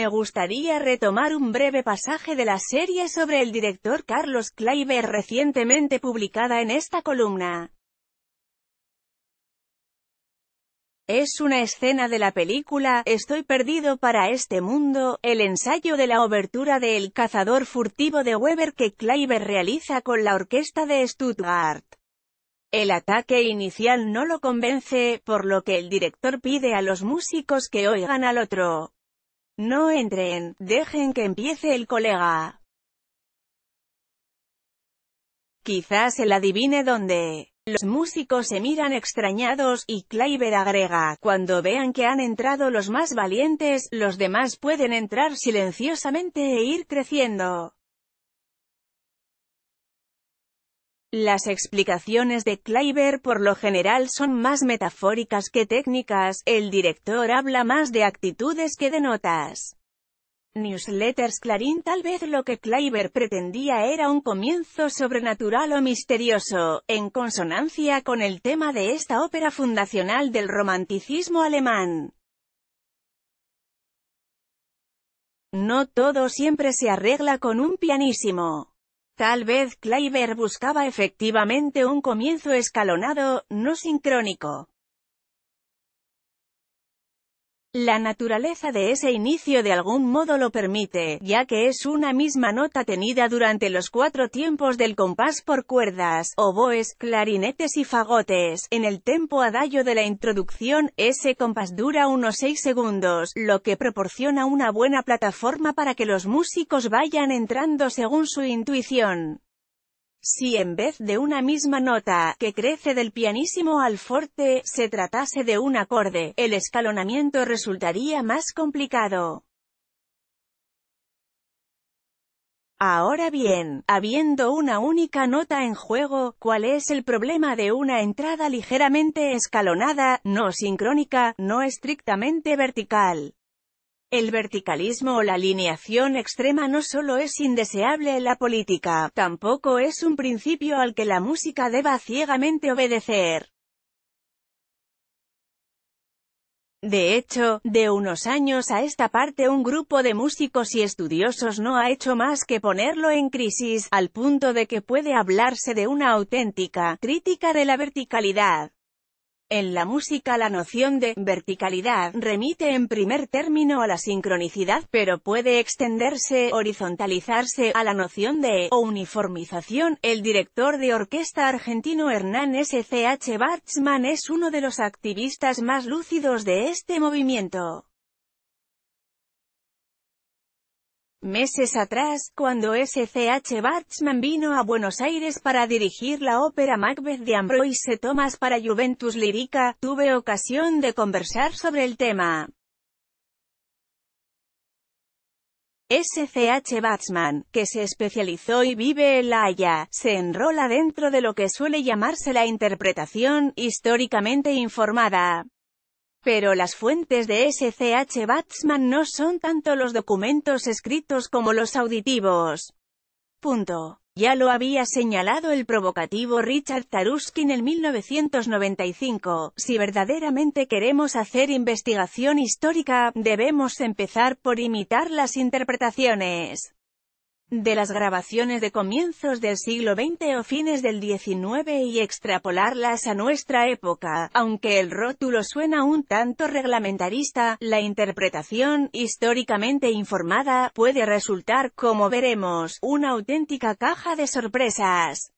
me gustaría retomar un breve pasaje de la serie sobre el director Carlos Kleiber recientemente publicada en esta columna. Es una escena de la película Estoy perdido para este mundo, el ensayo de la obertura de El cazador furtivo de Weber que Kleiber realiza con la orquesta de Stuttgart. El ataque inicial no lo convence, por lo que el director pide a los músicos que oigan al otro. No entren, dejen que empiece el colega. Quizás él adivine dónde. Los músicos se miran extrañados, y Kleiber agrega, cuando vean que han entrado los más valientes, los demás pueden entrar silenciosamente e ir creciendo. Las explicaciones de Kleiber por lo general son más metafóricas que técnicas, el director habla más de actitudes que de notas. Newsletters Clarín Tal vez lo que Kleiber pretendía era un comienzo sobrenatural o misterioso, en consonancia con el tema de esta ópera fundacional del romanticismo alemán. No todo siempre se arregla con un pianísimo. Tal vez Kleiber buscaba efectivamente un comienzo escalonado, no sincrónico. La naturaleza de ese inicio de algún modo lo permite, ya que es una misma nota tenida durante los cuatro tiempos del compás por cuerdas, oboes, clarinetes y fagotes. En el tempo adagio de la introducción, ese compás dura unos 6 segundos, lo que proporciona una buena plataforma para que los músicos vayan entrando según su intuición. Si en vez de una misma nota, que crece del pianísimo al forte, se tratase de un acorde, el escalonamiento resultaría más complicado. Ahora bien, habiendo una única nota en juego, ¿cuál es el problema de una entrada ligeramente escalonada, no sincrónica, no estrictamente vertical? El verticalismo o la alineación extrema no solo es indeseable en la política, tampoco es un principio al que la música deba ciegamente obedecer. De hecho, de unos años a esta parte un grupo de músicos y estudiosos no ha hecho más que ponerlo en crisis, al punto de que puede hablarse de una auténtica crítica de la verticalidad. En la música la noción de verticalidad remite en primer término a la sincronicidad, pero puede extenderse, horizontalizarse, a la noción de uniformización. El director de orquesta argentino Hernán S.C.H. Bartzman es uno de los activistas más lúcidos de este movimiento. Meses atrás, cuando S.C.H. Bartzman vino a Buenos Aires para dirigir la ópera Macbeth de Ambroise Thomas para Juventus Lírica, tuve ocasión de conversar sobre el tema. S.C.H. Batsman, que se especializó y vive en La Haya, se enrola dentro de lo que suele llamarse la interpretación históricamente informada. Pero las fuentes de SCH Batsman no son tanto los documentos escritos como los auditivos. Punto. Ya lo había señalado el provocativo Richard Taruskin en 1995, si verdaderamente queremos hacer investigación histórica, debemos empezar por imitar las interpretaciones de las grabaciones de comienzos del siglo XX o fines del XIX y extrapolarlas a nuestra época. Aunque el rótulo suena un tanto reglamentarista, la interpretación, históricamente informada, puede resultar, como veremos, una auténtica caja de sorpresas.